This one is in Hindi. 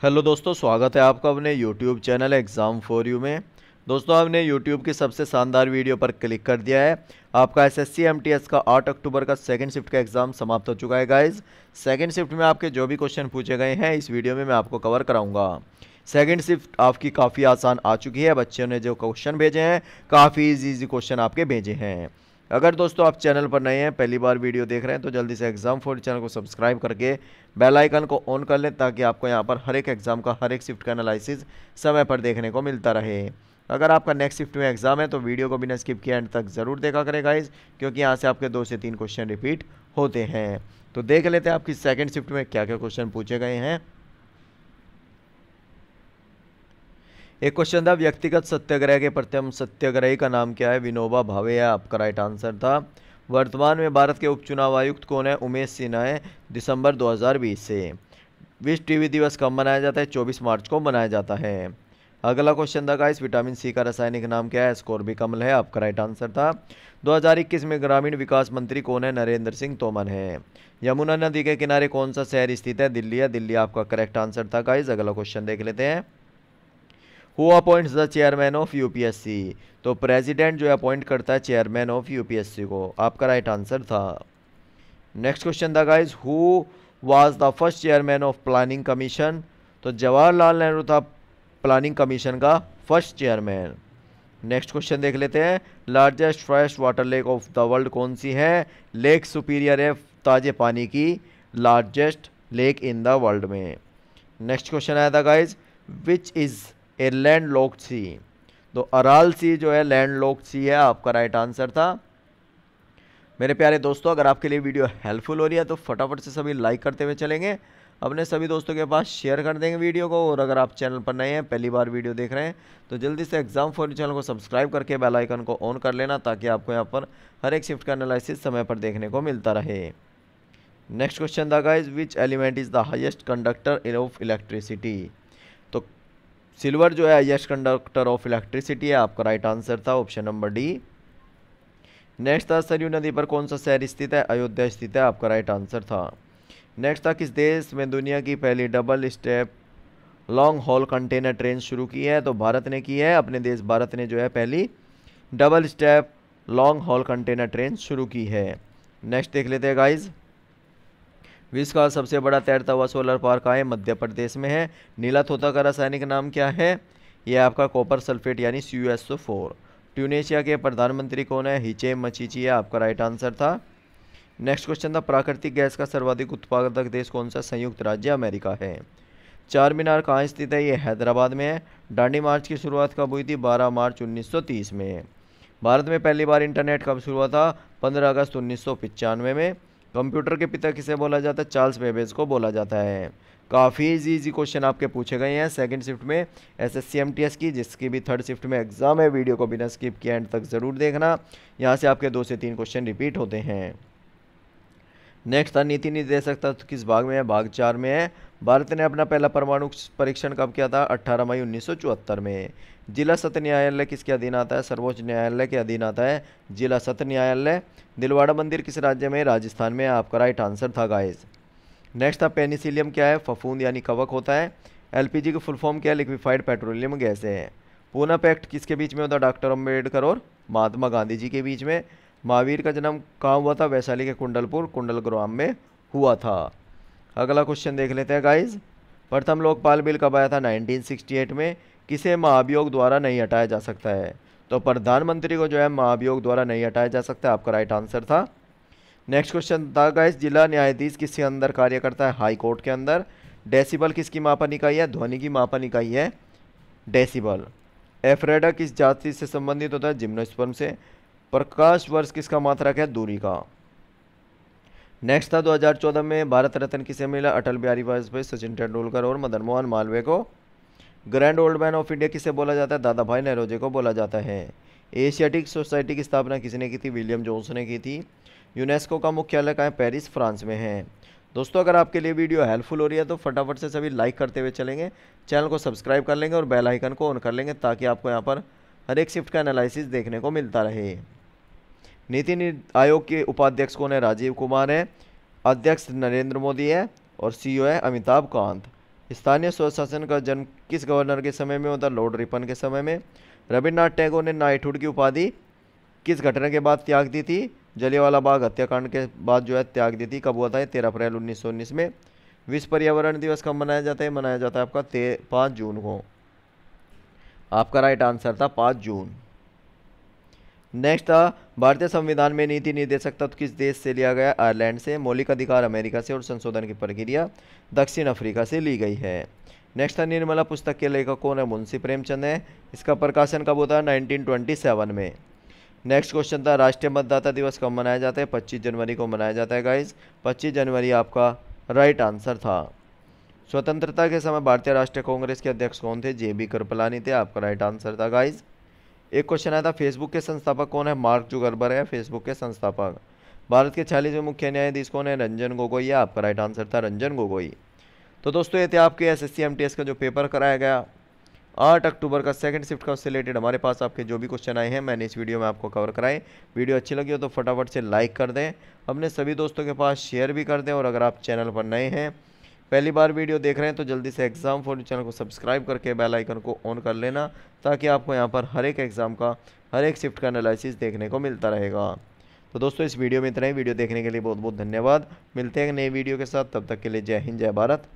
हेलो दोस्तों, स्वागत है आपका अपने YouTube channel exam for you में। दोस्तों हमने यूट्यूब की सबसे शानदार वीडियो पर क्लिक कर दिया है। आपका एस एस सी का 8 अक्टूबर का सेकंड शिफ्ट का एग्ज़ाम समाप्त हो चुका है गाइज़ सेकंड शिफ्ट में आपके जो भी क्वेश्चन पूछे गए हैं, इस वीडियो में मैं आपको कवर कराऊँगा। सेकंड शिफ्ट आपकी काफ़ी आसान आ चुकी है। बच्चों ने जो क्वेश्चन भेजे हैं, काफ़ी ईजी ईजी क्वेश्चन आपके भेजे हैं। अगर दोस्तों आप चैनल पर नए हैं, पहली बार वीडियो देख रहे हैं तो जल्दी से एग्ज़ाम फोर चैनल को सब्सक्राइब करके बेल आइकन को ऑन कर लें, ताकि आपको यहाँ पर हर एक एग्ज़ाम का, हर एक शिफ्ट का एनालिसिस समय पर देखने को मिलता रहे। अगर आपका नेक्स्ट शिफ्ट में एग्ज़ाम है तो वीडियो को बिना स्किप किए एंड तक ज़रूर देखा करें गाइज़ क्योंकि यहाँ से आपके दो से तीन क्वेश्चन रिपीट होते हैं। तो देख लेते हैं आपकी सेकेंड शिफ्ट में क्या क्या क्वेश्चन पूछे गए हैं। एक क्वेश्चन था, व्यक्तिगत सत्याग्रह के प्रथम सत्याग्रही का नाम क्या है? विनोबा भावे है, आपका राइट आंसर था। वर्तमान में भारत के उपचुनाव आयुक्त कौन है? उमेश सिन्हा है, दिसंबर 2020 से। विश्व टीवी दिवस कब मनाया जाता है? 24 मार्च को मनाया जाता है। अगला क्वेश्चन था गाइस विटामिन सी का रासायनिक नाम क्या है? स्कोर भी कमल है, आपका राइट आंसर था। 2021 में ग्रामीण विकास मंत्री कौन है? नरेंद्र सिंह तोमर है। यमुना नदी के किनारे कौन सा शहर स्थित है? दिल्ली है। दिल्ली आपका करेक्ट आंसर था गाइस अगला क्वेश्चन देख लेते हैं। Who appoints the chairman of UPSC तो प्रेसिडेंट जो अपॉइंट करता है चेयरमैन ऑफ़ यूपीएससी को। आपका राइट आंसर था। नेक्स्ट क्वेश्चन था guys who was the first chairman of planning commission तो जवाहरलाल नेहरू था प्लानिंग कमीशन का फ़र्स्ट चेयरमैन नेक्स्ट क्वेश्चन देख लेते हैं। Largest fresh water lake of the world कौन सी है? लेक सुपीरियर है ताजे पानी की largest lake in the world में। नेक्स्ट क्वेश्चन आया था guys which is a land lock sea. तो अराल सी जो है लैंड लॉक सी है, आपका राइट आंसर था। मेरे प्यारे दोस्तों, अगर आपके लिए वीडियो हेल्पफुल हो रही है तो फटाफट से सभी लाइक करते हुए चलेंगे। अपने सभी दोस्तों के पास शेयर कर देंगे वीडियो को, और अगर आप चैनल पर नए हैं, पहली बार वीडियो देख रहे हैं तो जल्दी से एग्ज़ाम फॉर चैनल को सब्सक्राइब करके बेल आइकन को ऑन कर लेना, ताकि आपको यहाँ पर हर एक शिफ्ट का एनालिसिस समय पर देखने को मिलता रहे। नेक्स्ट क्वेश्चन था guys which element is the highest conductor of electricity silver जो है हाइएस्ट कंडक्टर ऑफ़ इलेक्ट्रिसिटी है, आपका राइट आंसर था ऑप्शन नंबर डी नेक्स्ट था, सरयू नदी पर कौन सा शहर स्थित है? अयोध्या स्थित है, आपका राइट आंसर था. नेक्स्ट था, किस देश में दुनिया की पहली double step long haul container train शुरू की है? तो भारत ने की है, अपने देश भारत ने जो है, पहली double step long haul container train शुरू की है. नेक्स्ट देख लेते हैं गाइज़ विश्व का सबसे बड़ा तैरता हुआ सोलर पार्क आए मध्य प्रदेश में है। नीला थोता का रासायनिक नाम क्या है? यह आपका कॉपर सल्फेट यानी C U S four Tunisia के प्रधानमंत्री कौन है? हिचे मचीची आपका राइट आंसर था। नेक्स्ट क्वेश्चन था, प्राकृतिक गैस का सर्वाधिक उत्पादक देश कौन सा संयुक्त राज्य अमेरिका है? चार मीनार कहाँ स्थित है? ये हैदराबाद में है। डांडी मार्च की शुरुआत कब हुई थी? 12 मार्च 1930 में। भारत में पहली बार इंटरनेट कब शुरू हुआ था? 15 अगस्त उन्नीस सौ पंचानवे में। कंप्यूटर के पिता किसे बोला जाता है? चार्ल्स बेबेज को बोला जाता है। काफ़ी इजी इजी क्वेश्चन आपके पूछे गए हैं। सेकंड शिफ्ट में S S C M T S की, जिसकी भी थर्ड शिफ्ट में एग्ज़ाम है वीडियो को बिना स्किप किए एंड तक ज़रूर देखना। यहाँ से आपके दो से तीन क्वेश्चन रिपीट होते हैं। नेक्स्ट था नीति निर्देशक तत्व किस भाग में है? भाग चार में है। भारत ने अपना पहला परमाणु परीक्षण कब किया था? 18 मई उन्नीस सौ चौहत्तर में। जिला सत्र न्यायालय किसके अधीन आता है? सर्वोच्च न्यायालय के अधीन आता है। जिला सत्र न्यायालय, दिलवाड़ा मंदिर किस राज्य में? राजस्थान में। आपका राइट आंसर था गाइस नेक्स्ट था पेनिसिलियम क्या है? फफूंद यानी कवक होता है। एलपीजी की फुल फॉर्म क्या है? लिक्विफाइड पेट्रोलियम गैस हैं। पूना पैक्ट किसके बीच में होता है? डॉक्टर अंबेडकर और महात्मा गांधी जी के बीच में। महावीर का जन्म कहाँ हुआ था? वैशाली के कुंडलपुर कुंडल ग्राम में हुआ था। अगला क्वेश्चन देख लेते हैं गाइज़ प्रथम लोकपाल बिल कब आया था? 1968 में। किसे महाभियोग द्वारा नहीं हटाया जा सकता है? तो प्रधानमंत्री को जो है महाभियोग द्वारा नहीं हटाया जा सकता आपका राइट आंसर था। नेक्स्ट क्वेश्चन था गाइज़ जिला न्यायाधीश किसके अंदर कार्य करता है? हाई कोर्ट के अंदर। डेसिबल किसकी मापन इकाई है? ध्वनि की मापन इकाई है। डेसिबल एफ्रेडा किस जाति से संबंधित होता है? जिम्नोस्पर्म से। प्रकाश वर्ष किसका मात्रक है? दूरी का। नेक्स्ट था 2014 में भारत रत्न किसे मिला? अटल बिहारी वाजपेयी, सचिन तेंदुलकर और मदन मोहन मालवीय को। Grand old man of India किसे बोला जाता है? दादा भाई नेहरोजे को बोला जाता है। एशियाटिक सोसाइटी की स्थापना किसने की थी? विलियम जोन्स ने की थी। यूनेस्को का मुख्यालय कहाँ है? पेरिस फ्रांस में है। दोस्तों, अगर आपके लिए वीडियो हेल्पफुल हो रही है तो फटाफट से सभी लाइक करते हुए चलेंगे। चैनल को सब्सक्राइब कर लेंगे और बेल आइकन को ऑन कर लेंगे, ताकि आपको यहाँ पर हर एक शिफ्ट का एनालिसिस देखने को मिलता रहे। नीति आयोग के उपाध्यक्ष कौन है? राजीव कुमार है। अध्यक्ष नरेंद्र मोदी है और सीईओ है अमिताभ कांत। स्थानीय स्वशासन का जन्म किस गवर्नर के समय में होता? लॉर्ड रिपन के समय में। रविन्द्रनाथ टैगोर ने नाइटहुड की उपाधि किस घटना के बाद त्याग दी थी? जलियावाला बाग हत्याकांड के बाद जो है त्याग दी थी, कब हुआ था तेरह अप्रैल उन्नीस सौ उन्नीस में। विश्व पर्यावरण दिवस कब मनाया जाता है? मनाया जाता है आपका ते पाँच जून को। आपका राइट आंसर था पाँच जून। नेक्स्ट था भारतीय संविधान में नीति निर्देशक तत्व किस देश से लिया गया? आयरलैंड से। मौलिक अधिकार अमेरिका से और संशोधन की प्रक्रिया दक्षिण अफ्रीका से ली गई है। नेक्स्ट था निर्मला पुस्तक के लेखक कौन है? मुंशी प्रेमचंद है। इसका प्रकाशन कब होता है? 1927 में। नेक्स्ट क्वेश्चन था, राष्ट्रीय मतदाता दिवस कब मनाया जाता है? 25 जनवरी को मनाया जाता है गाइज़ 25 जनवरी आपका राइट आंसर था। स्वतंत्रता के समय भारतीय राष्ट्रीय कांग्रेस के अध्यक्ष कौन थे? जे बी कृपलानी थे। आपका राइट आंसर था गाइज़ एक क्वेश्चन आया था फेसबुक के संस्थापक कौन है? मार्क जुगरबर है फेसबुक के संस्थापक। भारत के छियालीसवें मुख्य न्यायाधीश कौन है? रंजन गोगोई है, आपका राइट आंसर था रंजन गोगोई। तो दोस्तों, ये थे आपके एस एस का जो पेपर कराया गया। आठ अक्टूबर का सेकंड शिफ्ट का उससे रिलेटेड हमारे पास आपके जो भी क्वेश्चन आए हैं, मैंने इस वीडियो में आपको कवर कराए। वीडियो अच्छी लगी हो तो फटाफट से लाइक कर दें। अपने सभी दोस्तों के पास शेयर भी कर दें और अगर आप चैनल पर नए हैं पहली बार वीडियो देख रहे हैं तो जल्दी से एग्ज़ाम फॉर चैनल को सब्सक्राइब करके बेल आइकन को ऑन कर लेना, ताकि आपको यहाँ पर हर एक एग्ज़ाम का, हर एक शिफ्ट का एनालिसिस देखने को मिलता रहेगा। तो दोस्तों, इस वीडियो में इतना ही। वीडियो देखने के लिए बहुत बहुत धन्यवाद। मिलते हैं नए वीडियो के साथ। तब तक के लिए जय हिंद, जय भारत।